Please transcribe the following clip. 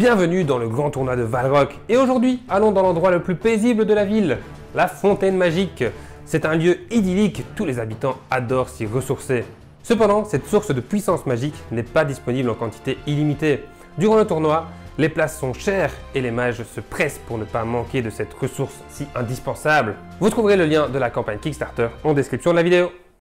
Bienvenue dans le grand tournoi de Valrock et aujourd'hui allons dans l'endroit le plus paisible de la ville, la fontaine magique. C'est un lieu idyllique, tous les habitants adorent s'y ressourcer. Cependant, cette source de puissance magique n'est pas disponible en quantité illimitée. Durant le tournoi, les places sont chères et les mages se pressent pour ne pas manquer de cette ressource si indispensable. Vous trouverez le lien de la campagne Kickstarter en description de la vidéo.